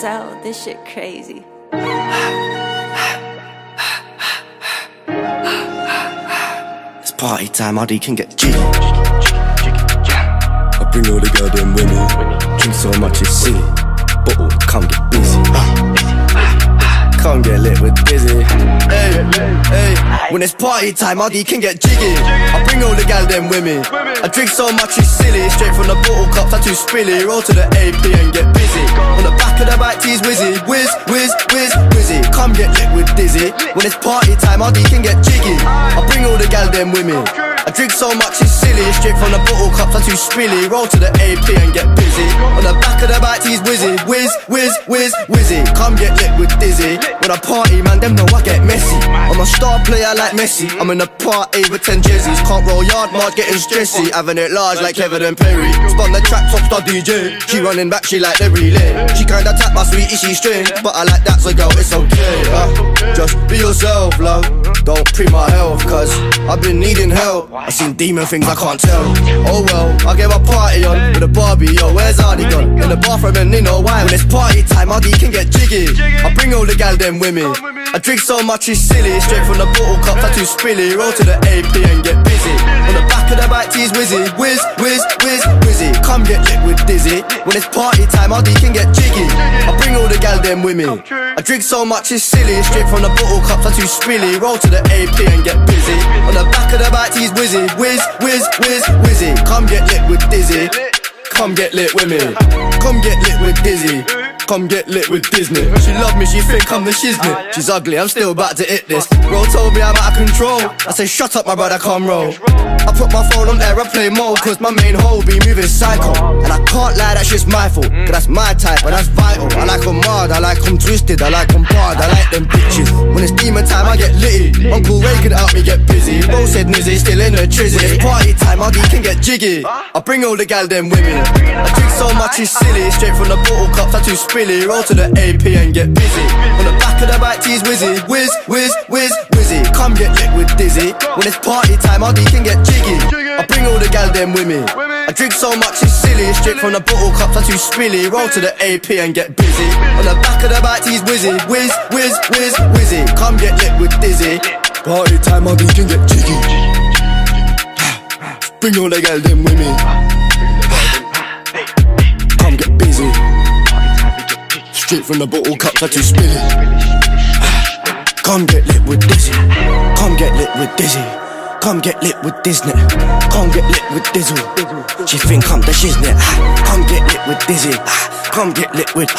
south, this shit crazy. It's party time, ArrDee can get jiggy. I bring all the them women. Drink so much it's silly. Bottle, come get busy. Come get lit with dizzy. Hey, hey. When it's party time, ArrDee can get jiggy. I bring all the them women. I drink so much it's silly. Straight from the bottle cups, I too spilly. Roll to the AP and get busy. Tees whizzy. Whiz, whiz, whiz, whizzy. Come get lit with dizzy. When it's party time, ArrDee can get jiggy. I bring all the gal them women. I drink so much it's silly. Straight from the bottle cups, I too spilly. Roll to the AP and get busy. On the back of the bike, tees whizzy. Whiz, whiz, whiz, whizzy. Come get lit with dizzy. When I party, man, them know I get messy. Player like Messi. I'm in a party with 10 jerseys. Can't roll yard, mud getting stressy. Having it large like Kevin and Perry. Spun the track, top star DJ. She running back, she like the relay. She kinda tap my sweetie, she string. But I like that, so girl, it's okay. Uh, just be yourself, love. Don't pre my health, cause I've been needing help. I seen demon things I can't tell. Oh well, I gave a party on with a Barbie, yo, where's ArrDee gone? In the bathroom and you know why. When it's party time, ArrDee can get jiggy. I bring all the gal them women. I drink so much it's silly. Straight from the bottle cups, I too spilly. Roll to the AP and get busy. On the back of the bike, tees whizzy. Whiz, whiz, whiz, whizzy. Come get lit with dizzy. When it's party time, ArrDee can get jiggy. I bring all the gal them women. I drink so much it's silly. Straight from the bottle cups, I too spilly. Roll to the AP and get busy. On the back of the bike, tees whizzy. Whiz, whiz, whiz, whizzy. Come get lit with dizzy. Come get lit with me. Come get lit with Dizzy. Come get lit with Disney. She love me, she think I'm the shiznit. Ah, She's ugly, I'm still about to hit this. Bro told me I'm out of control. I say, shut up, my brother, come roll. I put my phone on aeroplane mode, cause my main hoe be moving psycho. And I can't lie, that shit's my fault. Cause that's my type, but that's vital. I like them hard, I like them twisted, I like them hard, I like them bitches. When it's demon time, I get litty. Uncle Ray could help me get busy. Said Nizzy, still in the trizzy. It's party time, ArrDee can get jiggy. I bring all the gal them women. I drink so much it's silly. Straight from the bottle cups, I too spilly. Roll to the AP and get busy. On the back of the bike, tees whizzy. Whiz, whiz, whiz, whizzy. Come get lit with dizzy. When it's party time, ArrDee can get jiggy. I bring all the gal them women. I drink so much it's silly. Straight from the bottle cups, I too spilly. Roll to the AP and get busy. On the back of the bike, tees whizzy. Whiz, whiz, whiz, whizzy. Come get lit with dizzy. Party time, ArrDee can get jiggy. Bring all the gal them with me. Come get busy. Straight from the bottle cups, I too spilly. Come get lit with Dizzy. Come get lit with Dizzy. Come get lit with Disney. Come get lit with Dizzle. She think I'm the shiznit. Come get lit with Dizzy. Come get lit with.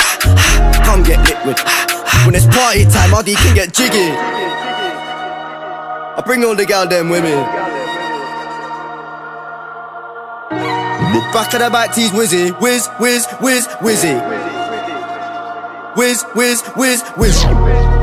Come get lit with. When it's party time, ArrDee can get jiggy. I bring all the them women. Back of the back tees whizzy, whiz, whiz, whiz, whizzy. Whiz, whiz, whiz, whiz.